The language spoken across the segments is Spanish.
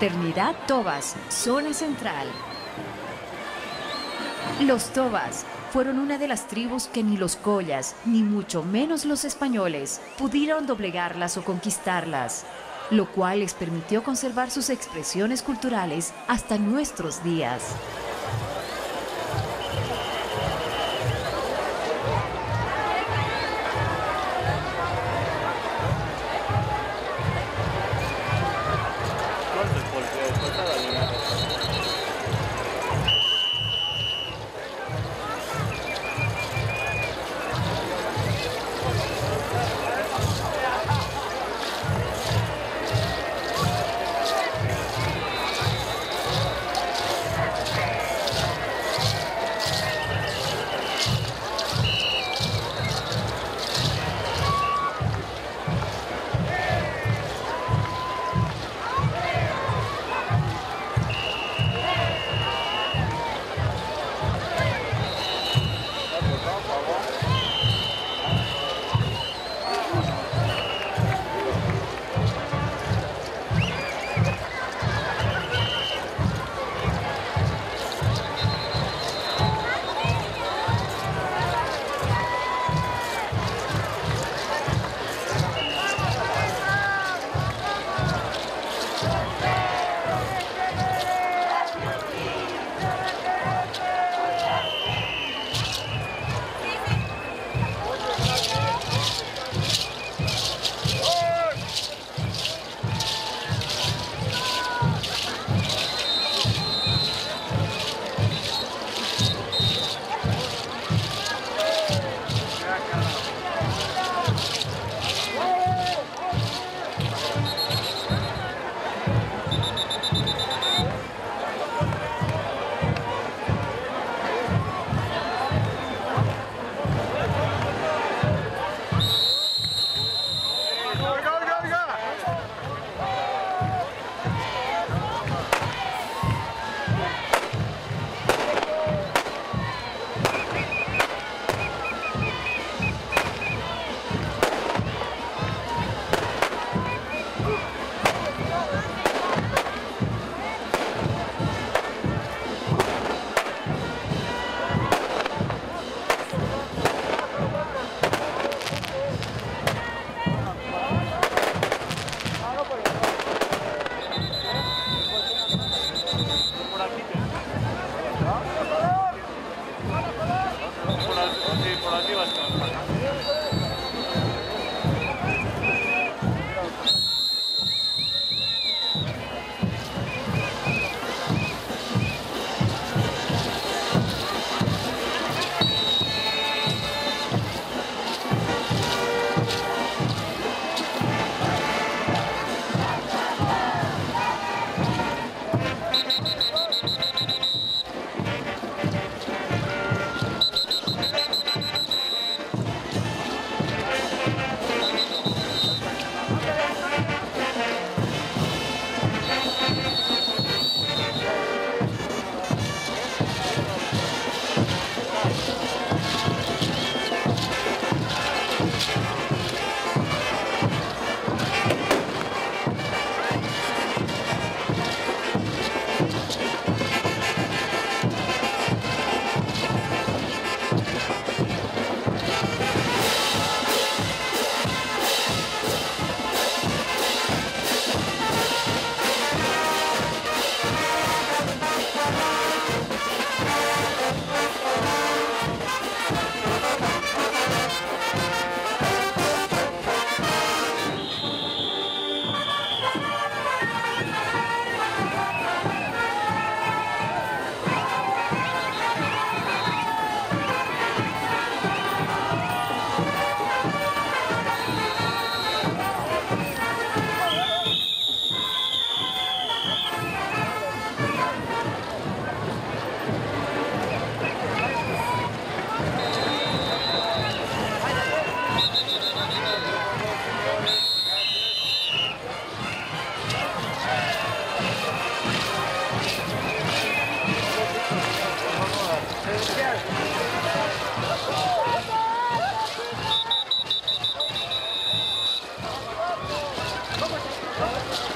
Fraternidad Tobas, zona central. Los Tobas fueron una de las tribus que ni los collas, ni mucho menos los españoles, pudieron doblegarlas o conquistarlas, lo cual les permitió conservar sus expresiones culturales hasta nuestros días.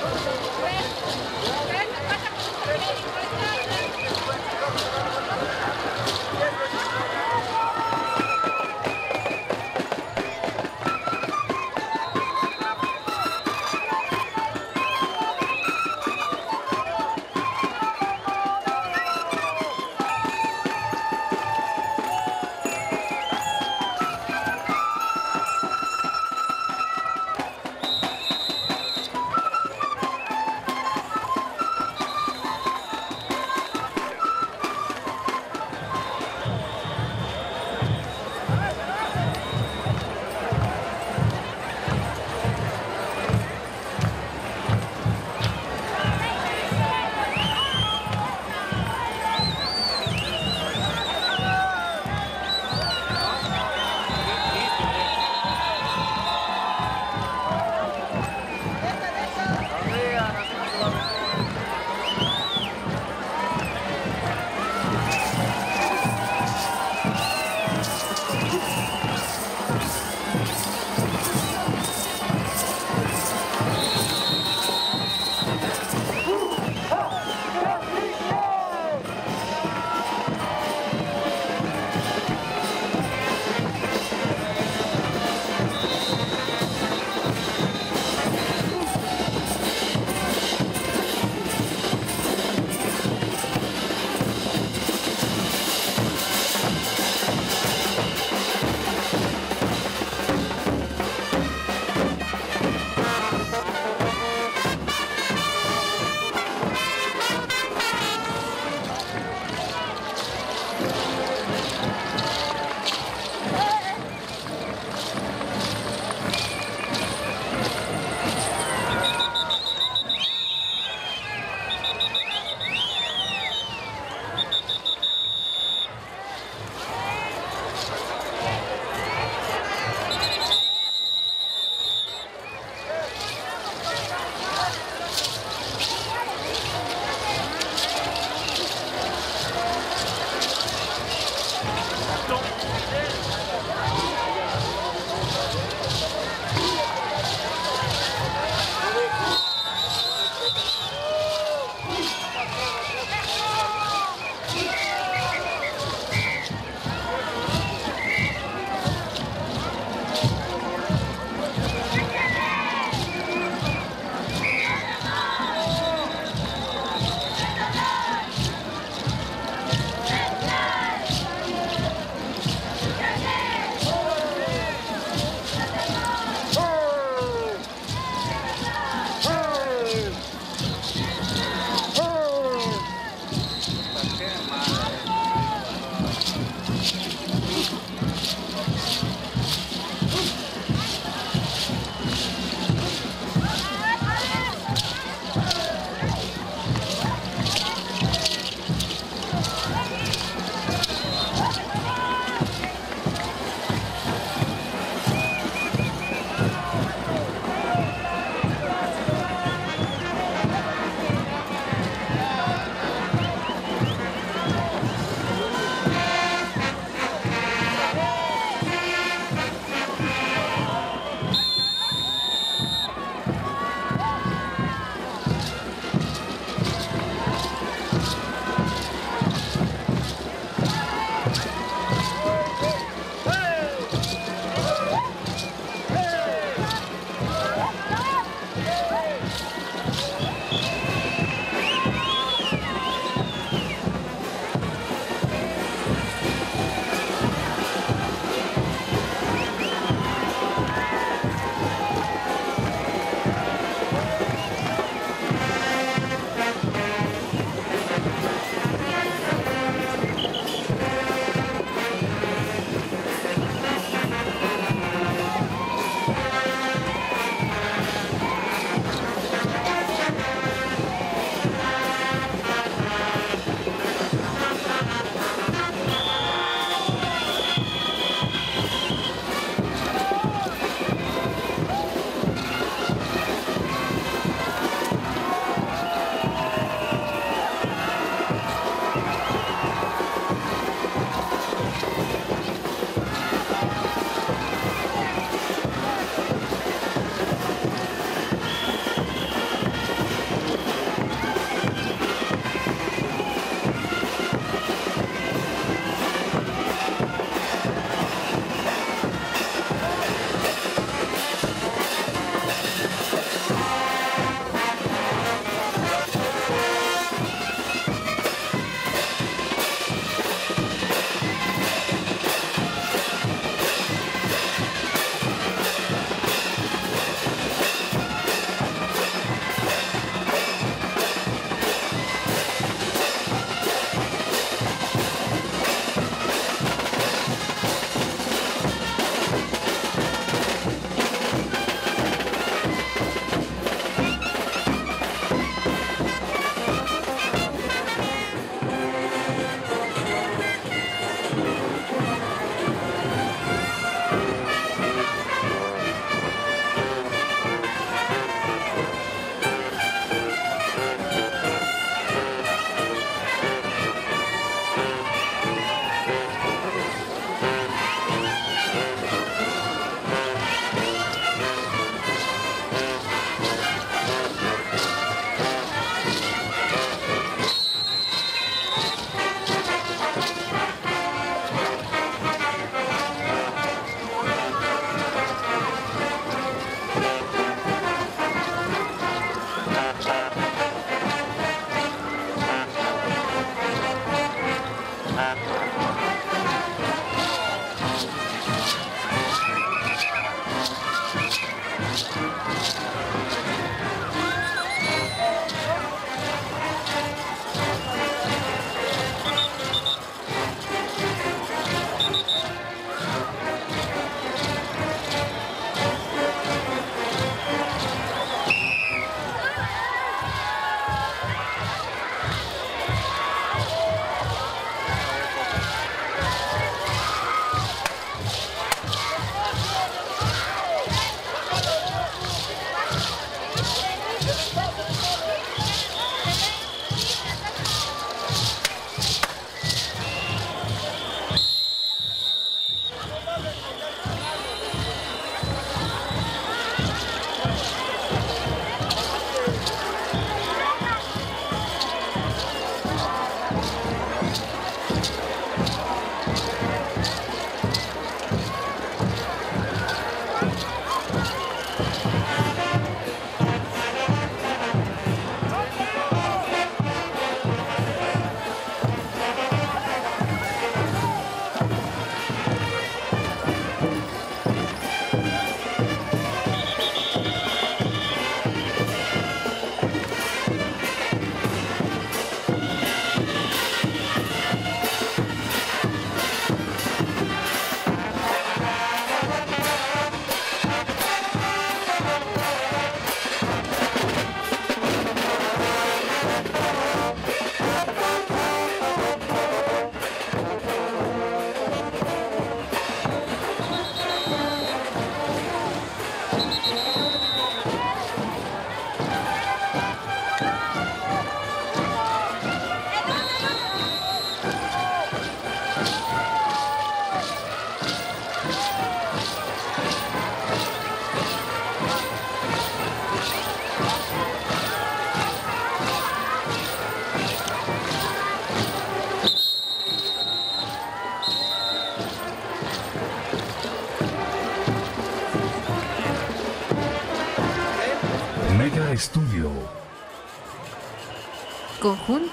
Thank you.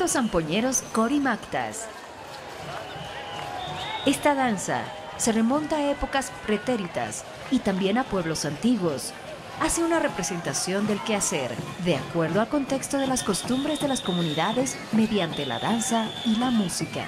Conjunto Zampoñeros Corimactas. Esta danza se remonta a épocas pretéritas y también a pueblos antiguos. Hace una representación del quehacer, de acuerdo al contexto de las costumbres de las comunidades mediante la danza y la música.